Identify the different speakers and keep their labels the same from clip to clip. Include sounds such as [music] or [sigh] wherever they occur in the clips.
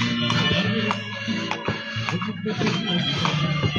Speaker 1: Thank you.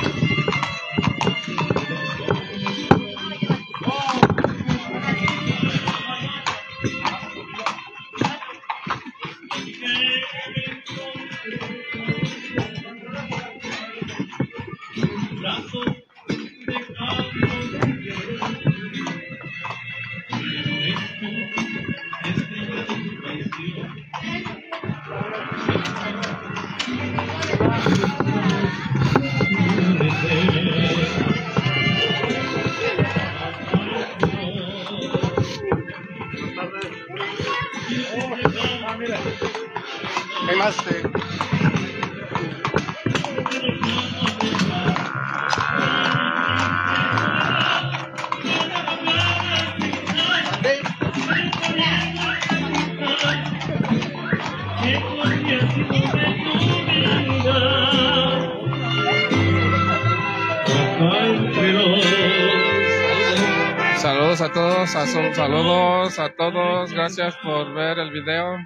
Speaker 2: Saludos a todos, saludos a todos, gracias por ver el video.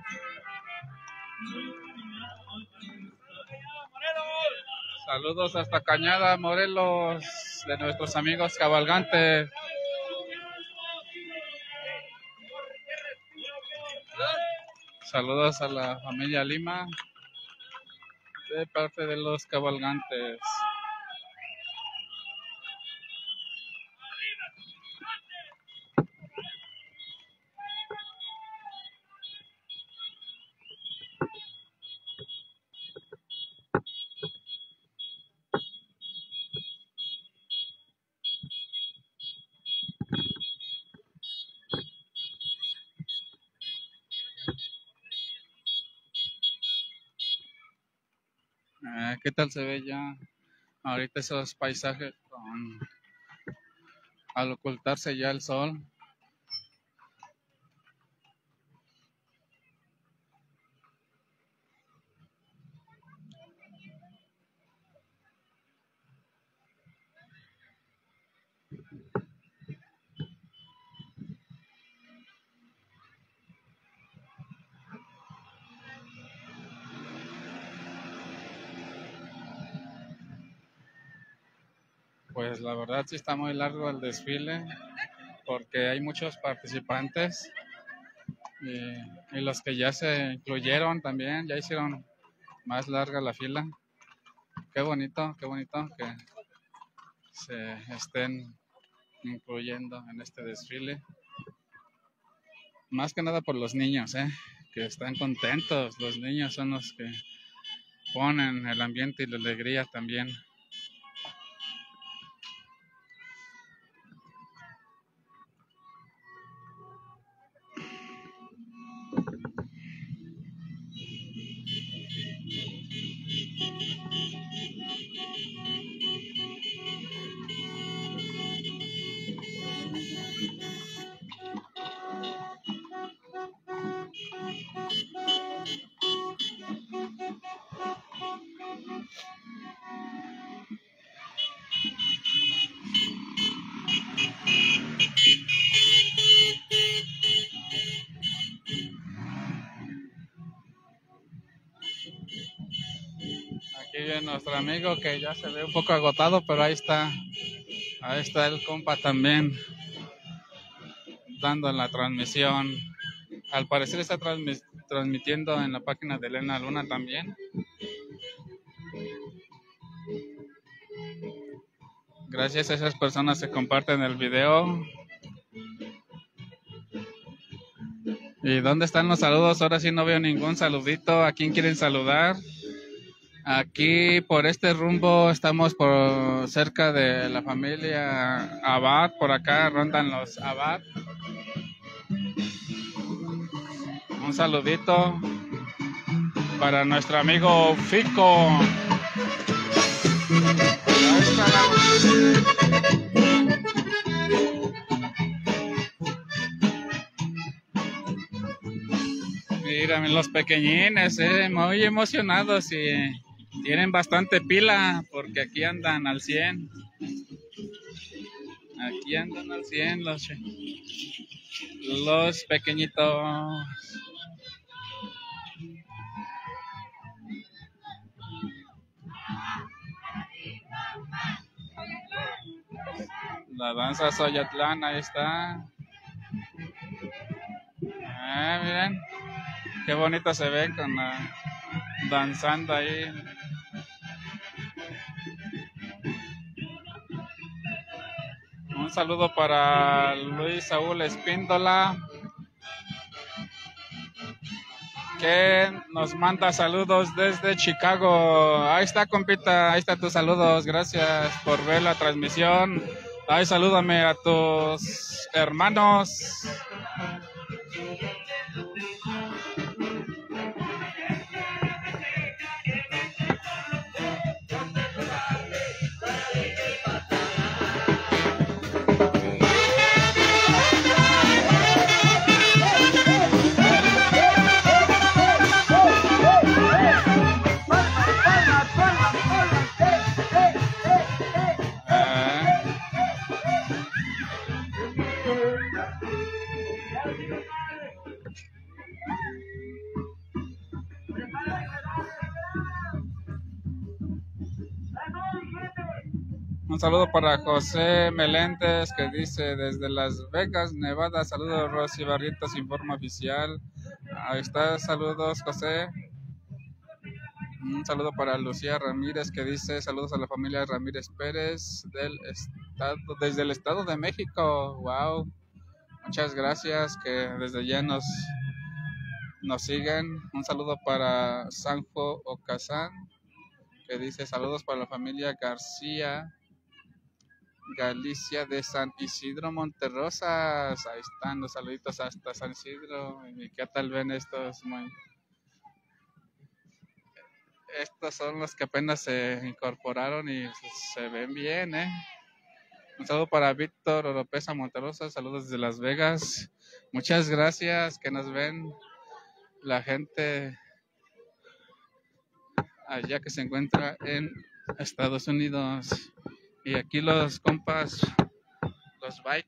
Speaker 2: Saludos hasta Cañada, Morelos, de nuestros amigos cabalgantes. Saludos a la familia Lima de parte de los cabalgantes. ¿Qué tal se ve ya ahorita esos paisajes al ocultarse ya el sol? Pues la verdad sí está muy largo el desfile porque hay muchos participantes y, los que ya se incluyeron también, ya hicieron más larga la fila. Qué bonito, qué bonito que se estén incluyendo en este desfile. Más que nada por los niños, ¿eh? que están contentos. Los niños son los que ponen el ambiente y la alegría también. Nuestro amigo que ya se ve un poco agotado, pero ahí está. Ahí está el compa también dando la transmisión. Al parecer está transmitiendo en la página de Elena Luna también. Gracias a esas personas que comparten el video. ¿Y dónde están los saludos? Ahora sí no veo ningún saludito. ¿A quién quieren saludar? Aquí por este rumbo estamos por cerca de la familia Abad, por acá rondan los Abad. Un saludito para nuestro amigo Fico. Mira, los pequeñines, eh, muy emocionados y tienen bastante pila porque aquí andan al 100. Aquí andan al 100 los, los pequeñitos. La danza Soyatlán, ahí está. Ah, miren, qué bonito se ve con la, danzando ahí. Saludo para Luis Saúl Espíndola, que nos manda saludos desde Chicago. Ahí está, compita, ahí está tus saludos. Gracias por ver la transmisión. Ahí salúdame a tus hermanos. Saludo para José Meléndez que dice desde Las Vegas, Nevada. Saludos Rosy Barrientos, informa oficial. Ahí está, saludos José. Un saludo para Lucía Ramírez que dice saludos a la familia Ramírez Pérez del estado, desde el estado de México. Wow. Muchas gracias que desde ya nos, nos siguen. Un saludo para Sanjo Ocasán que dice saludos para la familia García Galicia de San Isidro Monterrosas. Ahí están los saluditos hasta San Isidro. ¿Y qué tal ven estos? Estos son los que apenas se incorporaron y se ven bien, ¿eh? Un saludo para Víctor Oropesa Monterrosa. Saludos desde Las Vegas. Muchas gracias que nos ven la gente allá que se encuentra en Estados Unidos. Y aquí los compas, los bike,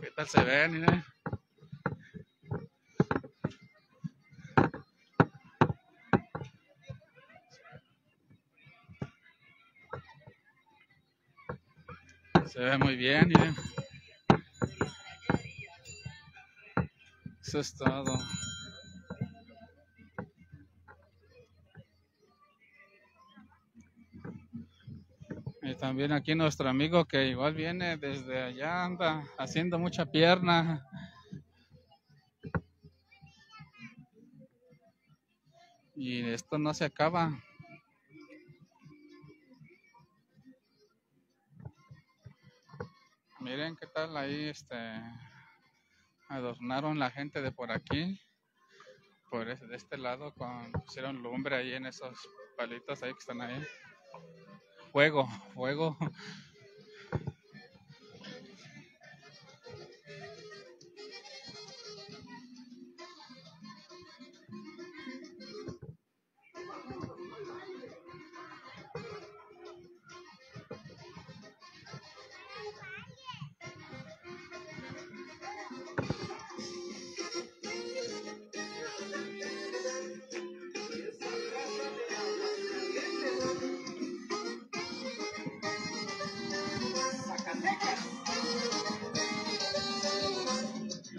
Speaker 2: ¿qué tal se ven? Se ve muy bien, miren. Eso es todo. También aquí nuestro amigo que igual viene desde allá, anda haciendo mucha pierna. Y esto no se acaba. Miren qué tal ahí este adornaron la gente de por aquí. Por de este lado con pusieron lumbre ahí en esos palitos ahí que están ahí. Fuego, fuego.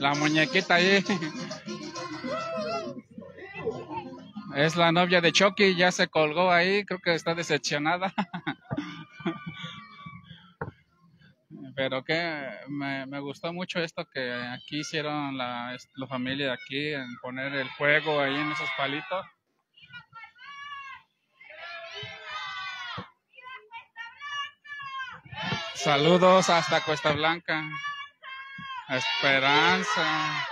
Speaker 2: La muñequita ahí. Es la novia de Chucky, ya se colgó ahí, creo que está decepcionada. Pero que me, gustó mucho esto que aquí hicieron la, la familia de aquí, en poner el fuego ahí en esos palitos. Saludos hasta Cuesta Blanca. Esperanza.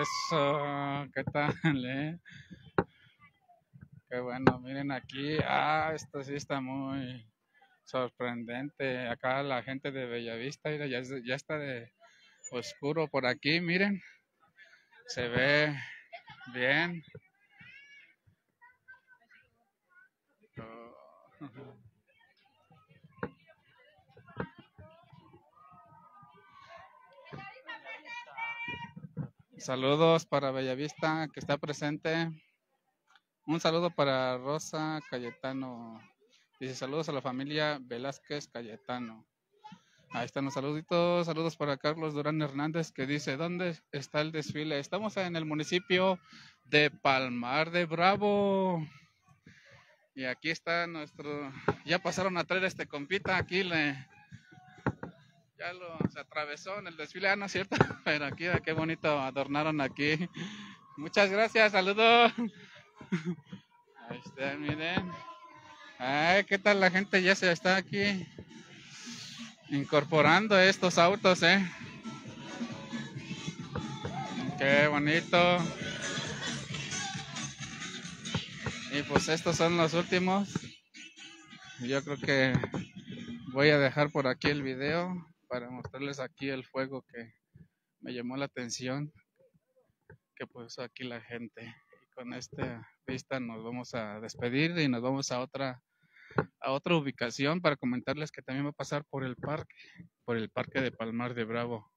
Speaker 2: Eso, ¿qué tal? Eh? Qué bueno, miren aquí, ah, esto sí está muy sorprendente. Acá la gente de Bellavista, ya, ya está de oscuro por aquí, miren, se ve Bien. Saludos para Bellavista que está presente. Un saludo para Rosa Cayetano. Dice saludos a la familia Velázquez Cayetano. Ahí están los saluditos. Saludos para Carlos Durán Hernández que dice, ¿dónde está el desfile? Estamos en el municipio de Palmar de Bravo. Y aquí está nuestro... Ya pasaron a traer este compita. Aquí le... Ya lo atravesó en el desfile, ah, ¿no es cierto? [laughs] Pero aquí, ah, qué bonito adornaron aquí. Muchas gracias, saludos. [laughs] Ahí está, miren. Ay, ¿qué tal la gente? Ya se está aquí incorporando estos autos, ¿eh? Qué bonito. Y pues estos son los últimos. Yo creo que voy a dejar por aquí el video para mostrarles aquí el fuego que me llamó la atención que puso aquí la gente. Y con esta vista nos vamos a despedir y nos vamos a otra a otra ubicación para comentarles que también va a pasar por el parque, por el parque de Palmar de Bravo.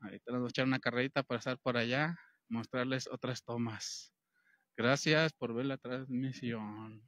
Speaker 2: Ahorita nos va a echar una carrerita para estar por allá, mostrarles otras tomas. Gracias por ver la transmisión.